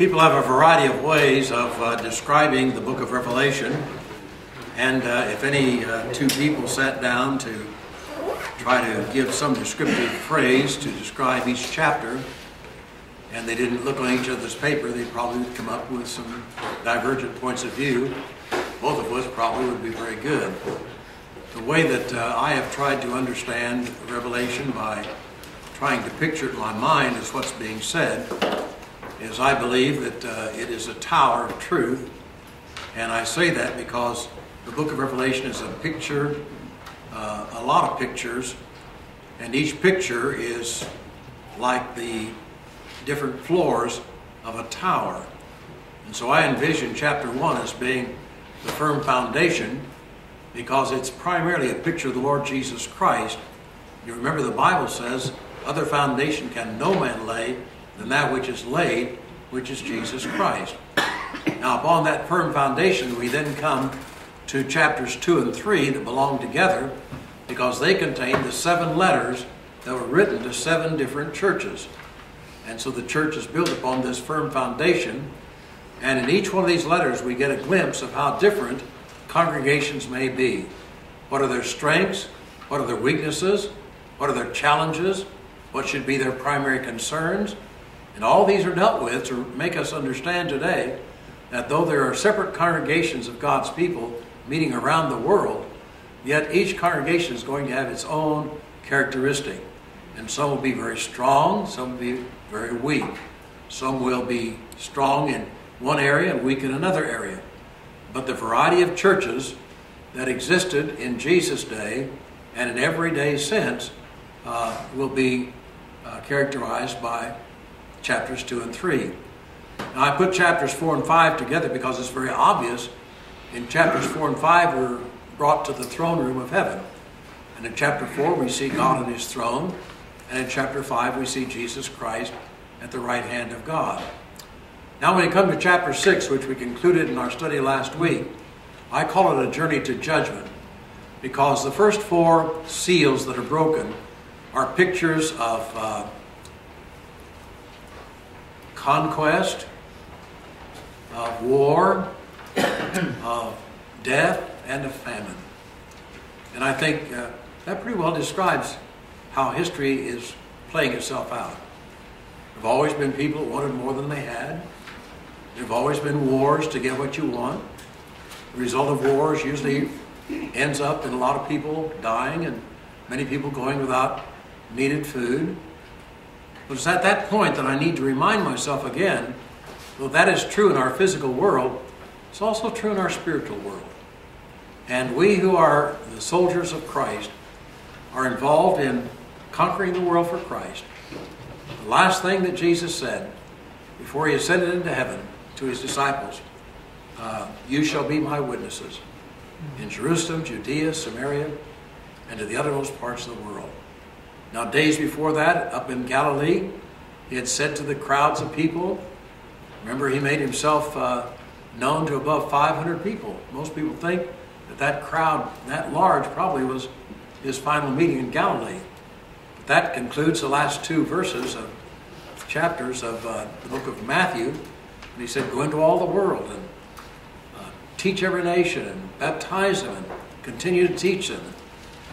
People have a variety of ways of uh, describing the book of Revelation. And uh, if any uh, two people sat down to try to give some descriptive phrase to describe each chapter, and they didn't look on each other's paper, they'd probably come up with some divergent points of view, both of which probably would be very good. The way that uh, I have tried to understand Revelation by trying to picture it in my mind is what's being said is I believe that uh, it is a tower of truth. And I say that because the book of Revelation is a picture, uh, a lot of pictures, and each picture is like the different floors of a tower. And so I envision chapter 1 as being the firm foundation because it's primarily a picture of the Lord Jesus Christ. You remember the Bible says, other foundation can no man lay than that which is laid, which is Jesus Christ. Now, upon that firm foundation, we then come to chapters 2 and 3 that belong together because they contain the seven letters that were written to seven different churches. And so the church is built upon this firm foundation. And in each one of these letters, we get a glimpse of how different congregations may be. What are their strengths? What are their weaknesses? What are their challenges? What should be their primary concerns? And all these are dealt with to make us understand today that though there are separate congregations of God's people meeting around the world, yet each congregation is going to have its own characteristic. And some will be very strong, some will be very weak. Some will be strong in one area and weak in another area. But the variety of churches that existed in Jesus' day and in every day since uh, will be uh, characterized by chapters 2 and 3. Now, I put chapters 4 and 5 together because it's very obvious. In chapters 4 and 5, we're brought to the throne room of heaven. And in chapter 4, we see God on his throne. And in chapter 5, we see Jesus Christ at the right hand of God. Now, when we come to chapter 6, which we concluded in our study last week, I call it a journey to judgment because the first four seals that are broken are pictures of uh, conquest, of war, of death, and of famine. And I think uh, that pretty well describes how history is playing itself out. There have always been people that wanted more than they had. There have always been wars to get what you want. The result of wars usually ends up in a lot of people dying and many people going without needed food. But it's at that point that I need to remind myself again, though that is true in our physical world, it's also true in our spiritual world. And we who are the soldiers of Christ are involved in conquering the world for Christ. The last thing that Jesus said before he ascended into heaven to his disciples, uh, you shall be my witnesses in Jerusalem, Judea, Samaria, and to the uttermost parts of the world. Now, days before that, up in Galilee, he had said to the crowds of people, remember, he made himself uh, known to above 500 people. Most people think that that crowd, that large, probably was his final meeting in Galilee. But that concludes the last two verses of chapters of uh, the book of Matthew. And he said, Go into all the world and uh, teach every nation and baptize them and continue to teach them.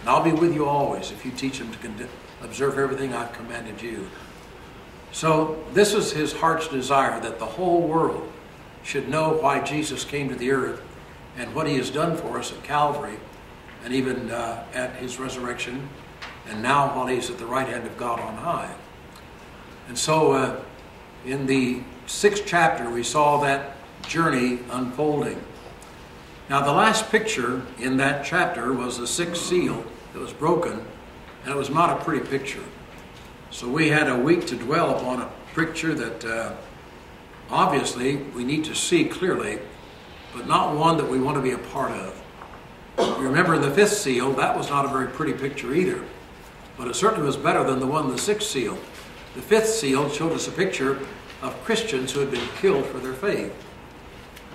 And I'll be with you always if you teach them to condemn observe everything I've commanded you. So, this is his heart's desire that the whole world should know why Jesus came to the earth and what he has done for us at Calvary and even uh, at his resurrection and now while he's at the right hand of God on high. And so, uh, in the sixth chapter, we saw that journey unfolding. Now, the last picture in that chapter was the sixth seal that was broken and it was not a pretty picture. So we had a week to dwell upon a picture that uh, obviously we need to see clearly, but not one that we want to be a part of. You remember the fifth seal, that was not a very pretty picture either, but it certainly was better than the one the sixth seal. The fifth seal showed us a picture of Christians who had been killed for their faith.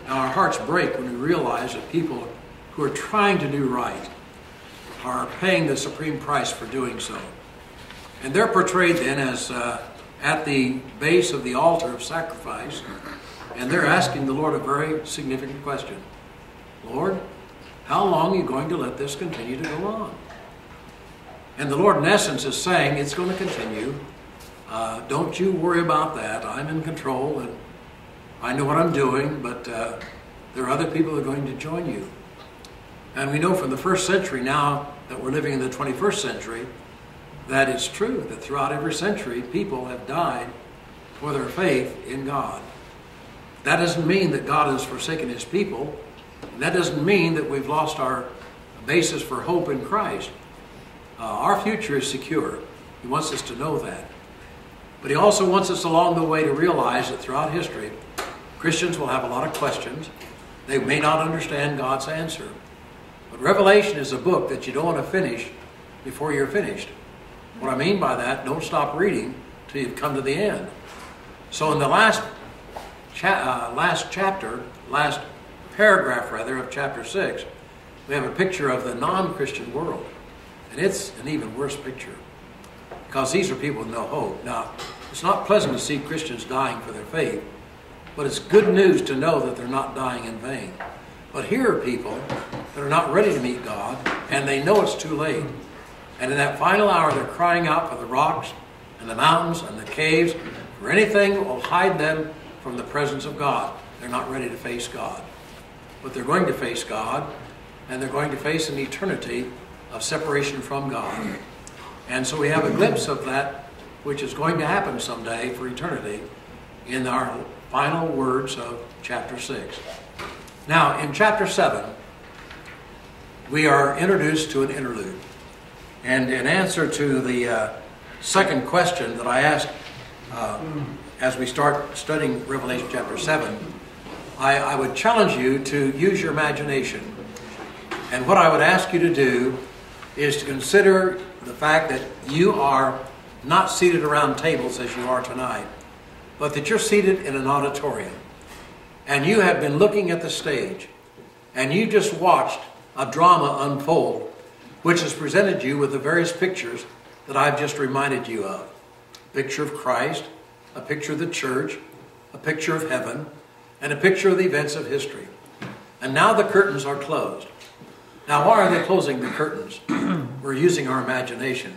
Now our hearts break when we realize that people who are trying to do right, are paying the supreme price for doing so. And they're portrayed then as, uh, at the base of the altar of sacrifice, and they're asking the Lord a very significant question. Lord, how long are you going to let this continue to go on? And the Lord, in essence, is saying it's going to continue. Uh, don't you worry about that. I'm in control and I know what I'm doing, but uh, there are other people that are going to join you. And we know from the first century now that we're living in the 21st century that it's true that throughout every century people have died for their faith in God. That doesn't mean that God has forsaken his people. That doesn't mean that we've lost our basis for hope in Christ. Uh, our future is secure. He wants us to know that. But he also wants us along the way to realize that throughout history, Christians will have a lot of questions. They may not understand God's answer. Revelation is a book that you don't want to finish before you're finished. What I mean by that, don't stop reading till you've come to the end. So in the last, cha- uh, last chapter, last paragraph rather, of chapter 6, we have a picture of the non-Christian world. And it's an even worse picture. Because these are people with no hope. Now, it's not pleasant to see Christians dying for their faith, but it's good news to know that they're not dying in vain. But here are people that are not ready to meet God, and they know it's too late. And in that final hour, they're crying out for the rocks and the mountains and the caves, for anything that will hide them from the presence of God. They're not ready to face God. But they're going to face God, and they're going to face an eternity of separation from God. And so we have a glimpse of that which is going to happen someday for eternity in our final words of chapter 6. Now, in chapter 7, we are introduced to an interlude. And in answer to the uh, second question that I asked uh, as we start studying Revelation chapter 7, I, I would challenge you to use your imagination. And what I would ask you to do is to consider the fact that you are not seated around tables as you are tonight, but that you're seated in an auditorium. And you have been looking at the stage, and you just watched a drama unfold which has presented you with the various pictures that I've just reminded you of. A picture of Christ, a picture of the church, a picture of heaven, and a picture of the events of history. And now the curtains are closed. Now, why are they closing the curtains? We're using our imagination.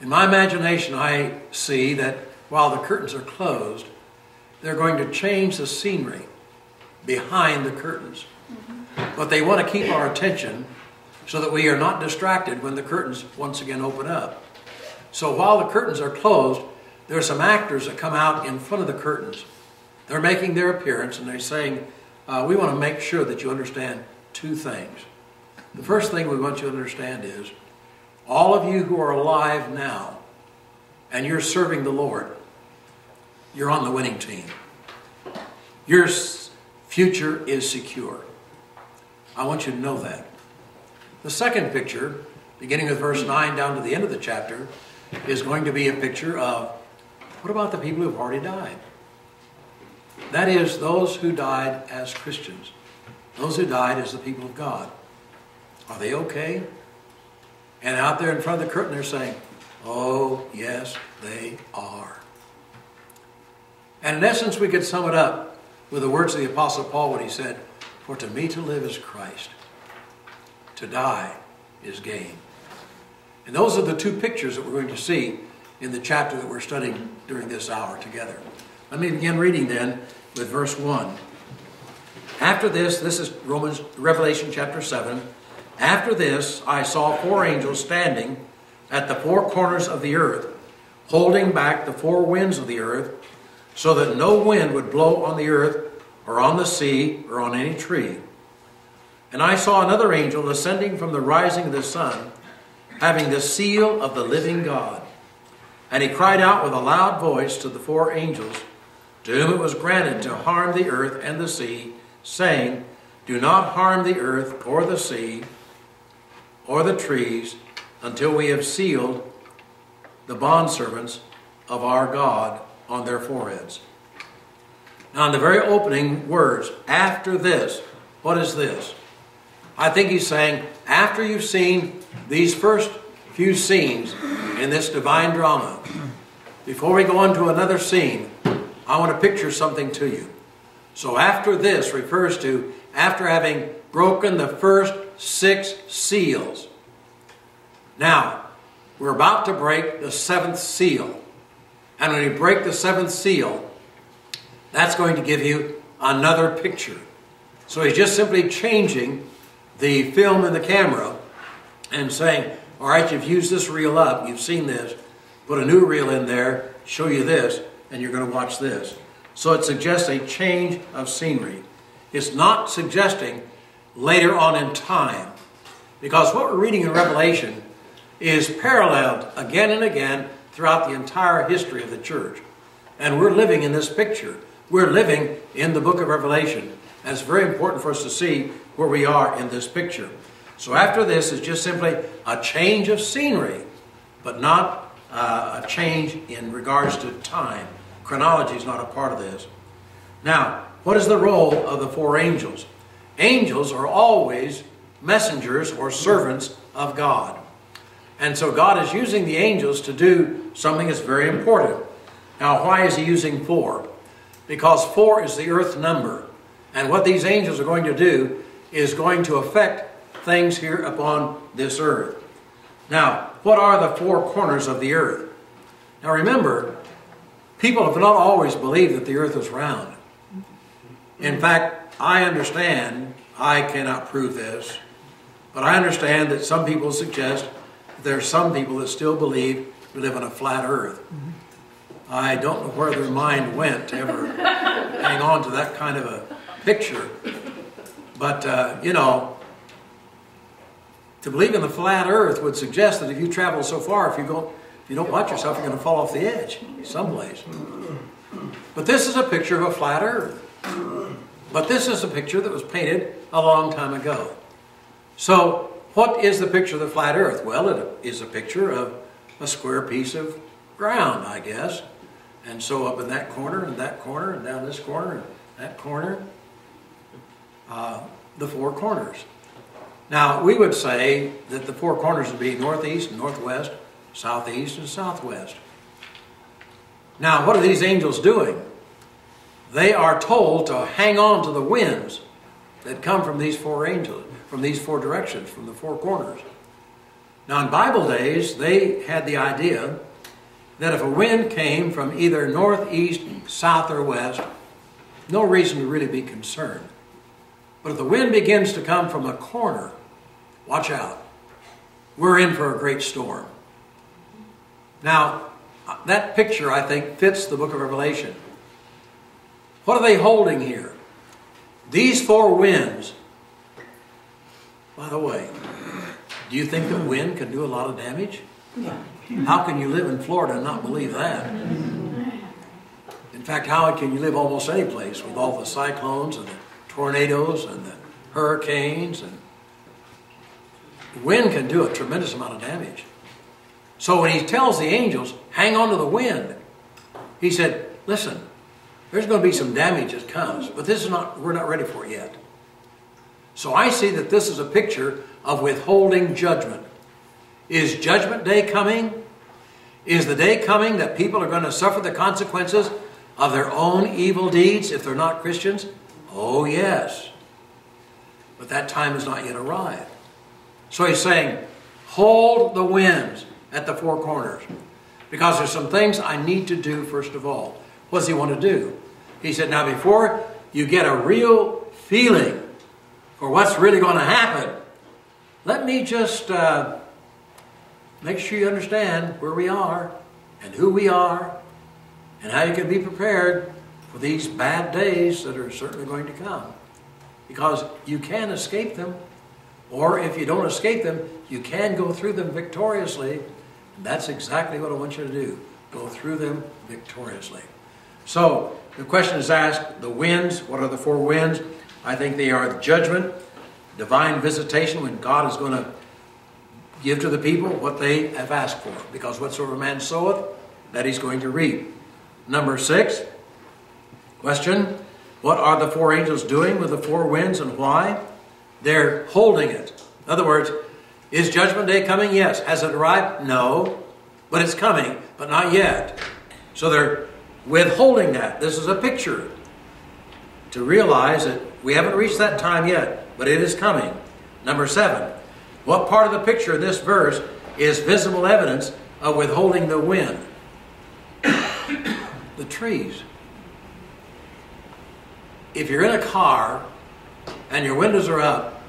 In my imagination, I see that while the curtains are closed, they're going to change the scenery behind the curtains. But they want to keep our attention so that we are not distracted when the curtains once again open up. So while the curtains are closed, there are some actors that come out in front of the curtains. They're making their appearance and they're saying, uh, We want to make sure that you understand two things. The first thing we want you to understand is all of you who are alive now and you're serving the Lord, you're on the winning team. Your future is secure. I want you to know that. The second picture, beginning with verse 9 down to the end of the chapter, is going to be a picture of what about the people who've already died? That is, those who died as Christians, those who died as the people of God. Are they okay? And out there in front of the curtain, they're saying, Oh, yes, they are. And in essence, we could sum it up with the words of the Apostle Paul when he said, For to me to live is Christ, to die is gain. And those are the two pictures that we're going to see in the chapter that we're studying during this hour together. Let me begin reading then with verse 1. After this, this is Romans Revelation chapter 7. After this, I saw four angels standing at the four corners of the earth, holding back the four winds of the earth, so that no wind would blow on the earth, or on the sea, or on any tree. And I saw another angel ascending from the rising of the sun, having the seal of the living God. And he cried out with a loud voice to the four angels, to whom it was granted to harm the earth and the sea, saying, Do not harm the earth or the sea or the trees until we have sealed the bondservants of our God on their foreheads. Now, in the very opening words, after this, what is this? I think he's saying, after you've seen these first few scenes in this divine drama, before we go on to another scene, I want to picture something to you. So after this refers to after having broken the first six seals. Now, we're about to break the seventh seal. And when you break the seventh seal, that's going to give you another picture. So he's just simply changing the film and the camera and saying, all right, you've used this reel up, you've seen this, put a new reel in there, show you this, and you're going to watch this. So it suggests a change of scenery. It's not suggesting later on in time. Because what we're reading in Revelation is paralleled again and again throughout the entire history of the church. And we're living in this picture. We're living in the book of Revelation. And it's very important for us to see where we are in this picture. So after this is just simply a change of scenery, but not uh, a change in regards to time. Chronology is not a part of this. Now, what is the role of the four angels? Angels are always messengers or servants of God. And so God is using the angels to do something that's very important. Now, why is he using four? Because four is the earth number. And what these angels are going to do is going to affect things here upon this earth. Now, what are the four corners of the earth? Now remember, people have not always believed that the earth is round. In fact, I understand, I cannot prove this, but I understand that some people suggest there are some people that still believe we live on a flat earth. I don't know where their mind went to ever hang on to that kind of a picture. But, uh, you know, to believe in the flat earth would suggest that if you travel so far, if you, go, if you don't watch yourself, you're going to fall off the edge someplace. But this is a picture of a flat earth. But this is a picture that was painted a long time ago. So, what is the picture of the flat earth? Well, it is a picture of a square piece of ground, I guess. And so up in that corner, and that corner, and down this corner, and that corner, uh, the four corners. Now, we would say that the four corners would be northeast, northwest, southeast, and southwest. Now, what are these angels doing? They are told to hang on to the winds that come from these four angels, from these four directions, from the four corners. Now, in Bible days, they had the idea that if a wind came from either northeast, south, or west, no reason to really be concerned. But if the wind begins to come from a corner, watch out. We're in for a great storm. Now, that picture, I think, fits the book of Revelation. What are they holding here? These four winds. By the way, do you think that wind can do a lot of damage? How can you live in Florida and not believe that? In fact, how can you live almost any place with all the cyclones and the tornadoes and the hurricanes and wind can do a tremendous amount of damage. So when he tells the angels, hang on to the wind, he said, listen, there's going to be some damage that comes, but this is not, we're not ready for it yet. So I see that this is a picture of withholding judgment. Is judgment day coming? Is the day coming that people are going to suffer the consequences of their own evil deeds if they're not Christians? Oh, yes. But that time has not yet arrived. So he's saying, hold the winds at the four corners. Because there's some things I need to do first of all. What does he want to do? He said, now before you get a real feeling for what's really going to happen, let me just uh, make sure you understand where we are and who we are and how you can be prepared for these bad days that are certainly going to come. Because you can escape them, or if you don't escape them, you can go through them victoriously. And that's exactly what I want you to do go through them victoriously. So, the question is asked the winds, what are the four winds? I think they are judgment, divine visitation, when God is going to give to the people what they have asked for. Because whatsoever man soweth, that he's going to reap. Number six, Question What are the four angels doing with the four winds and why? They're holding it. In other words, is Judgment Day coming? Yes. Has it arrived? No. But it's coming, but not yet. So they're withholding that. This is a picture to realize that we haven't reached that time yet, but it is coming. Number seven, what part of the picture in this verse is visible evidence of withholding the wind? the trees. If you're in a car and your windows are up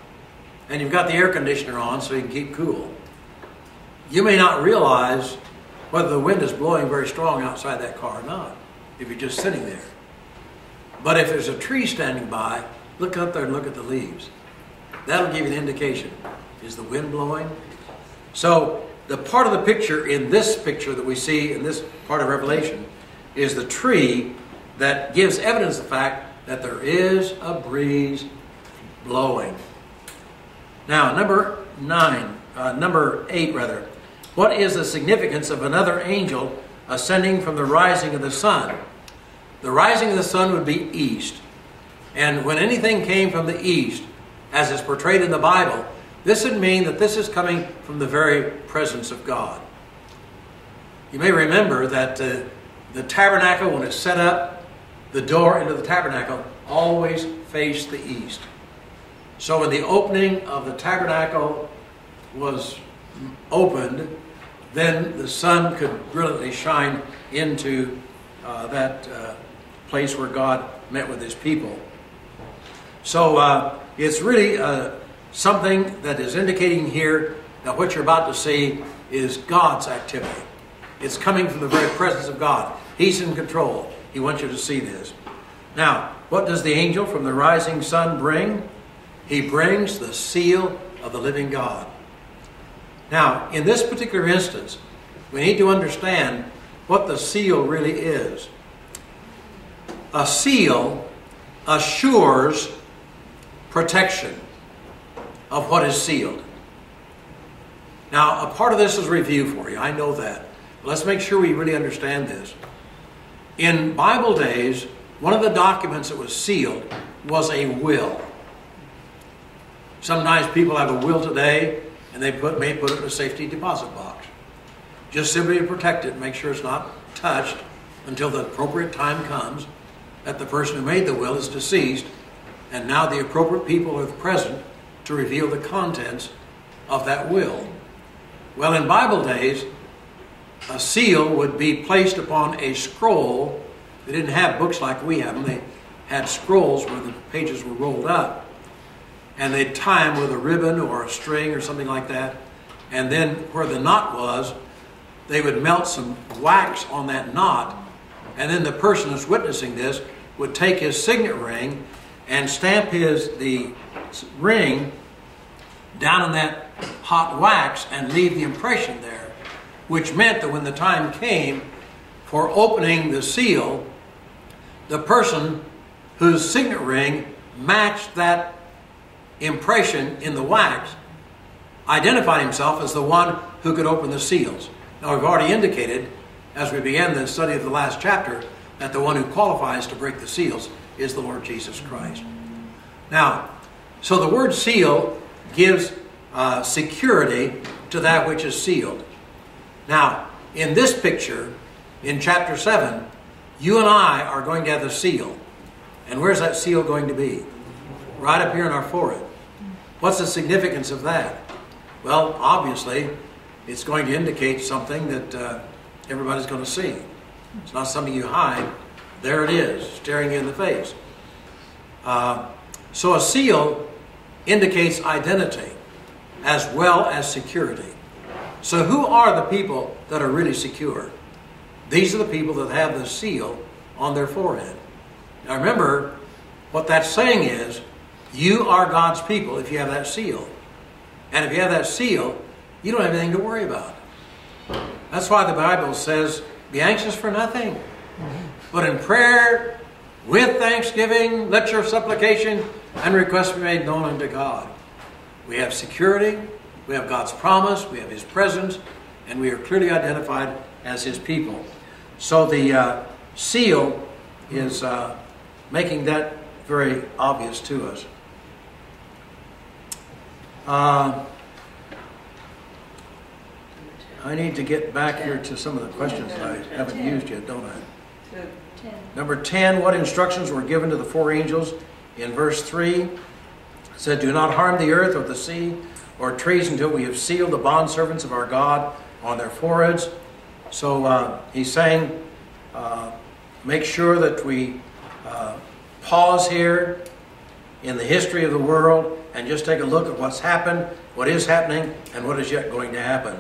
and you've got the air conditioner on so you can keep cool, you may not realize whether the wind is blowing very strong outside that car or not if you're just sitting there. But if there's a tree standing by, look up there and look at the leaves. That'll give you an indication. Is the wind blowing? So, the part of the picture in this picture that we see in this part of Revelation is the tree that gives evidence of the fact that there is a breeze blowing. Now, number nine, uh, number eight, rather. What is the significance of another angel ascending from the rising of the sun? The rising of the sun would be east. And when anything came from the east, as is portrayed in the Bible, this would mean that this is coming from the very presence of God. You may remember that uh, the tabernacle, when it's set up, the door into the tabernacle always faced the east. So when the opening of the tabernacle was opened, then the sun could brilliantly shine into uh, that uh, place where God met with his people. So uh, it's really uh, something that is indicating here that what you're about to see is God's activity. It's coming from the very presence of God. He's in control. He wants you to see this. Now, what does the angel from the rising sun bring? He brings the seal of the living God. Now, in this particular instance, we need to understand what the seal really is. A seal assures protection of what is sealed. Now, a part of this is review for you. I know that. Let's make sure we really understand this. In Bible days, one of the documents that was sealed was a will. Sometimes people have a will today and they put, may put it in a safety deposit box. Just simply to protect it, make sure it's not touched until the appropriate time comes that the person who made the will is deceased and now the appropriate people are present to reveal the contents of that will. Well, in Bible days, a seal would be placed upon a scroll. They didn't have books like we have them. They had scrolls where the pages were rolled up. And they'd tie them with a ribbon or a string or something like that. And then where the knot was, they would melt some wax on that knot. And then the person that's witnessing this would take his signet ring and stamp his the ring down in that hot wax and leave the impression there, which meant that when the time came for opening the seal, the person whose signet ring matched that impression in the wax identified himself as the one who could open the seals. Now, we've already indicated, as we began the study of the last chapter, that the one who qualifies to break the seals is the Lord Jesus Christ. Now, so the word seal gives uh, security to that which is sealed. Now, in this picture, in chapter 7, you and I are going to have the seal. And where's that seal going to be? Right up here in our forehead. What's the significance of that? Well, obviously, it's going to indicate something that uh, everybody's going to see. It's not something you hide. There it is, staring you in the face. Uh, so a seal indicates identity as well as security. So who are the people that are really secure? These are the people that have the seal on their forehead. Now remember, what that's saying is, you are God's people if you have that seal. And if you have that seal, you don't have anything to worry about. That's why the Bible says, be anxious for nothing. But in prayer, with thanksgiving, let your supplication and request be made known unto God. We have security, we have God's promise, we have His presence, and we are clearly identified as His people. So the uh, seal is uh, making that very obvious to us. Uh, I need to get back here to some of the questions I haven't used yet, don't I? Number 10, what instructions were given to the four angels in verse 3? It said, Do not harm the earth or the sea or trees until we have sealed the bondservants of our God on their foreheads. So uh, he's saying, uh, make sure that we uh, pause here in the history of the world and just take a look at what's happened, what is happening, and what is yet going to happen.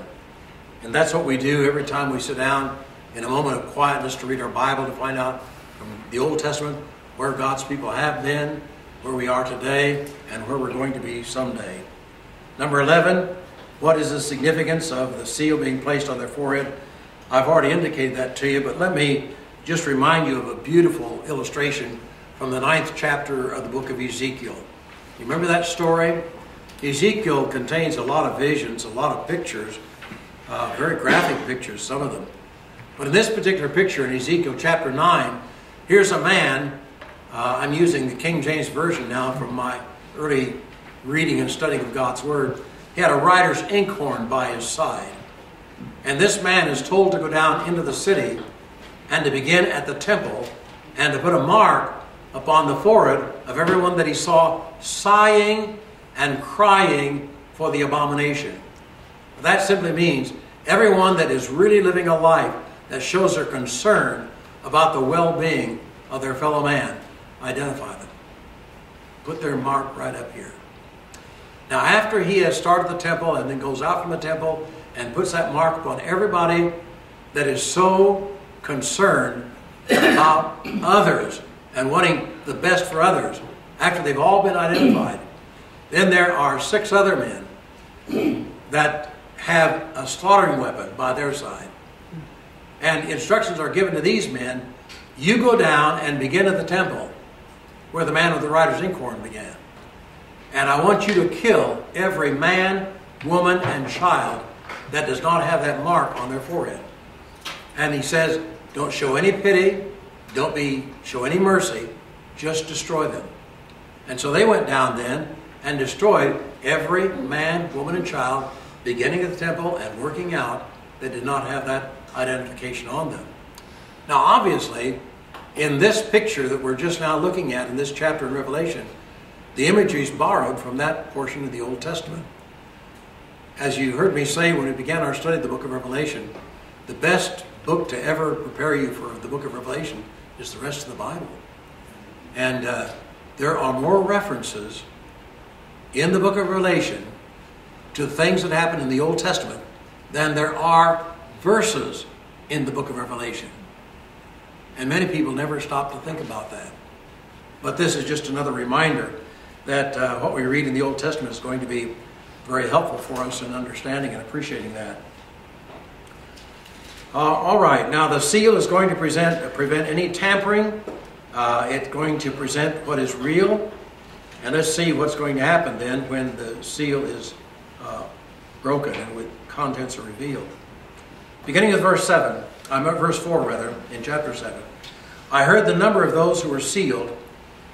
And that's what we do every time we sit down in a moment of quietness to read our Bible to find out from the Old Testament where God's people have been, where we are today, and where we're going to be someday. Number 11, what is the significance of the seal being placed on their forehead? I've already indicated that to you, but let me just remind you of a beautiful illustration from the ninth chapter of the book of Ezekiel. You remember that story? Ezekiel contains a lot of visions, a lot of pictures, uh, very graphic pictures, some of them. But in this particular picture in Ezekiel chapter 9, here's a man. Uh, I'm using the King James Version now from my early reading and studying of God's Word, he had a writer's inkhorn by his side. And this man is told to go down into the city and to begin at the temple and to put a mark upon the forehead of everyone that he saw sighing and crying for the abomination. That simply means everyone that is really living a life that shows their concern about the well being of their fellow man, identify them. Put their mark right up here. Now, after he has started the temple and then goes out from the temple and puts that mark upon everybody that is so concerned about others and wanting the best for others, after they've all been identified, then there are six other men that have a slaughtering weapon by their side. And instructions are given to these men you go down and begin at the temple where the man with the writer's inkhorn began. And I want you to kill every man, woman, and child that does not have that mark on their forehead. And he says, don't show any pity, don't be show any mercy, just destroy them. And so they went down then and destroyed every man, woman, and child, beginning at the temple and working out, that did not have that identification on them. Now, obviously, in this picture that we're just now looking at in this chapter in Revelation, the imagery is borrowed from that portion of the Old Testament. As you heard me say when we began our study of the book of Revelation, the best book to ever prepare you for the book of Revelation is the rest of the Bible. And uh, there are more references in the book of Revelation to things that happened in the Old Testament than there are verses in the book of Revelation. And many people never stop to think about that. But this is just another reminder that uh, what we read in the Old Testament is going to be very helpful for us in understanding and appreciating that. Uh, all right, now the seal is going to present, uh, prevent any tampering. Uh, it's going to present what is real. And let's see what's going to happen then when the seal is uh, broken and with contents are revealed. Beginning with verse 7, I'm at verse 4 rather, in chapter 7. I heard the number of those who were sealed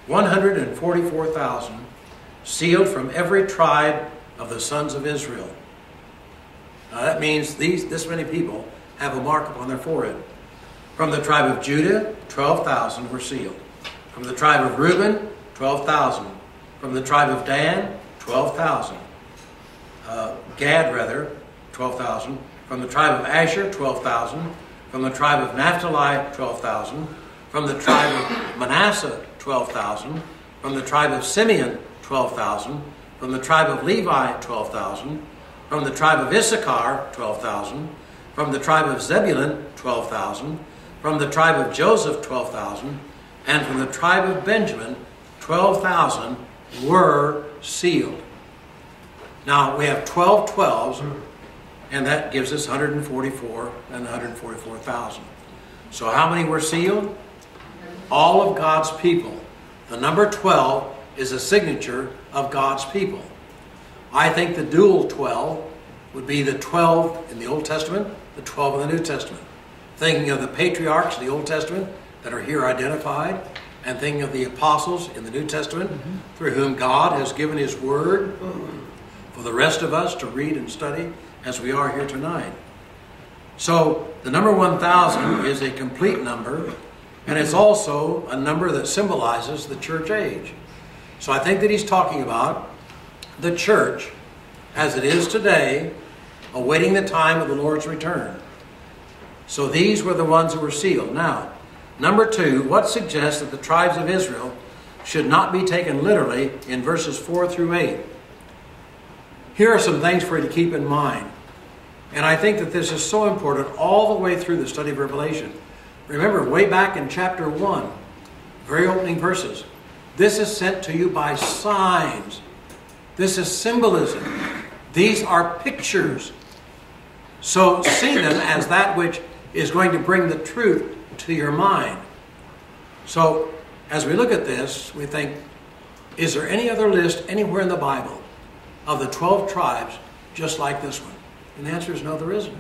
144,000 sealed from every tribe of the sons of Israel. Now that means these, this many people have a mark upon their forehead. From the tribe of Judah, 12,000 were sealed. From the tribe of Reuben, 12,000. From the tribe of Dan, 12,000. Uh, Gad, rather, 12,000. From the tribe of Asher, 12,000. From the tribe of Naphtali, 12,000. From the tribe of Manasseh, 12,000. From the tribe of Simeon, 12,000. From the tribe of Levi, 12,000. From the tribe of Issachar, 12,000. From the tribe of Zebulun, 12,000. From the tribe of Joseph, 12,000. And from the tribe of Benjamin, 12,000 were sealed. Now we have 12 12s, and that gives us 144 and 144,000. So how many were sealed? all of God's people. The number 12 is a signature of God's people. I think the dual 12 would be the 12 in the Old Testament, the 12 in the New Testament. Thinking of the patriarchs in the Old Testament that are here identified, and thinking of the apostles in the New Testament mm-hmm. through whom God has given His Word for the rest of us to read and study as we are here tonight. So the number 1,000 is a complete number, and it's also a number that symbolizes the church age. So I think that he's talking about the church as it is today, awaiting the time of the Lord's return. So these were the ones who were sealed. Now, number two, what suggests that the tribes of Israel should not be taken literally in verses 4 through 8? Here are some things for you to keep in mind. And I think that this is so important all the way through the study of Revelation. Remember, way back in chapter 1, very opening verses, this is sent to you by signs. This is symbolism. These are pictures. So see them as that which is going to bring the truth to your mind. So as we look at this, we think, is there any other list anywhere in the Bible of the 12 tribes just like this one? And the answer is no, there isn't.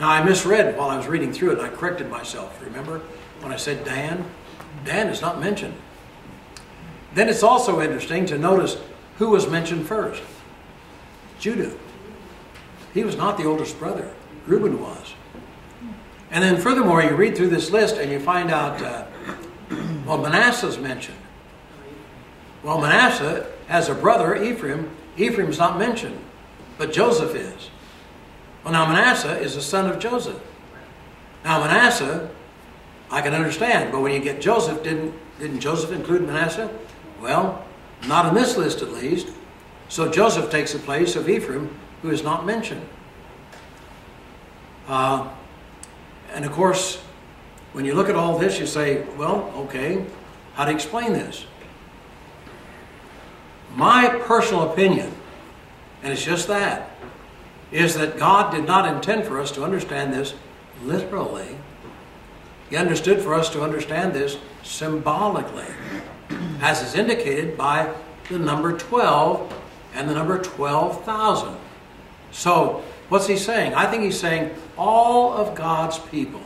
Now, I misread while I was reading through it, and I corrected myself. Remember when I said Dan? Dan is not mentioned. Then it's also interesting to notice who was mentioned first Judah. He was not the oldest brother, Reuben was. And then, furthermore, you read through this list and you find out, uh, well, Manasseh's mentioned. Well, Manasseh has a brother, Ephraim. Ephraim's not mentioned, but Joseph is. Well, now Manasseh is the son of Joseph. Now Manasseh, I can understand, but when you get Joseph, didn't didn't Joseph include Manasseh? Well, not in this list at least. So Joseph takes the place of Ephraim, who is not mentioned. Uh, and of course, when you look at all this, you say, well, okay, how to explain this? My personal opinion, and it's just that, is that God did not intend for us to understand this literally. He understood for us to understand this symbolically, as is indicated by the number 12 and the number 12,000. So, what's he saying? I think he's saying all of God's people.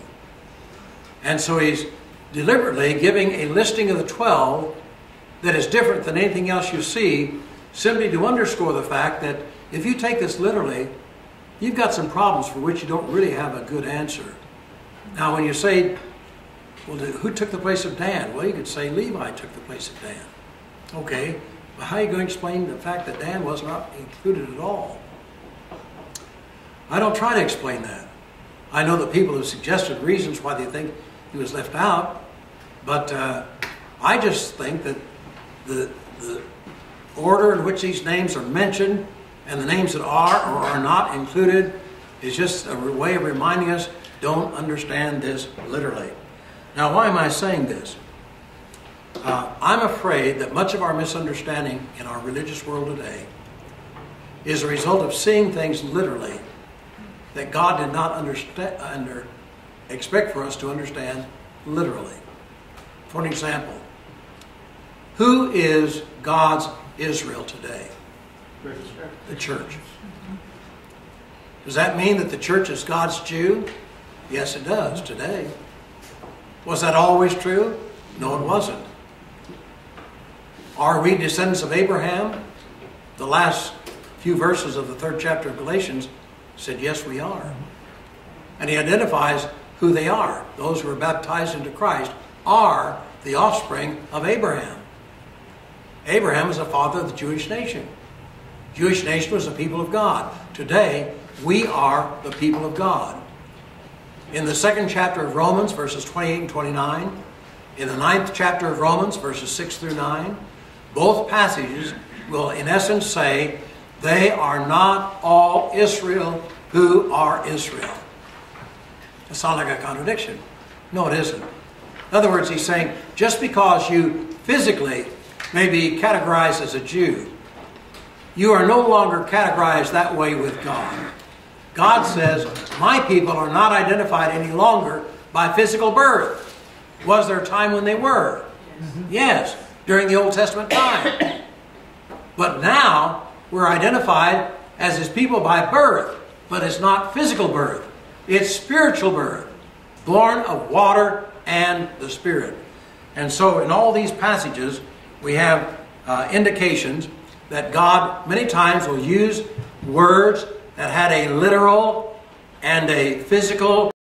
And so he's deliberately giving a listing of the 12 that is different than anything else you see, simply to underscore the fact that if you take this literally, you've got some problems for which you don't really have a good answer. Now, when you say, well, who took the place of Dan? Well, you could say Levi took the place of Dan. Okay, but how are you going to explain the fact that Dan was not included at all? I don't try to explain that. I know that people have suggested reasons why they think he was left out, but uh, I just think that the, the order in which these names are mentioned and the names that are or are not included is just a way of reminding us don't understand this literally. Now, why am I saying this? Uh, I'm afraid that much of our misunderstanding in our religious world today is a result of seeing things literally that God did not understand, under, expect for us to understand literally. For an example, who is God's Israel today? The church. Does that mean that the church is God's Jew? Yes, it does today. Was that always true? No, it wasn't. Are we descendants of Abraham? The last few verses of the third chapter of Galatians said, Yes, we are. And he identifies who they are. Those who are baptized into Christ are the offspring of Abraham. Abraham is the father of the Jewish nation. Jewish nation was the people of God. Today, we are the people of God. In the second chapter of Romans, verses 28 and 29, in the ninth chapter of Romans, verses 6 through 9, both passages will, in essence, say, They are not all Israel who are Israel. It sounds like a contradiction. No, it isn't. In other words, he's saying, just because you physically may be categorized as a Jew, you are no longer categorized that way with God. God says, My people are not identified any longer by physical birth. Was there a time when they were? Yes, during the Old Testament time. But now we're identified as his people by birth, but it's not physical birth, it's spiritual birth, born of water and the Spirit. And so, in all these passages, we have uh, indications that God many times will use words that had a literal and a physical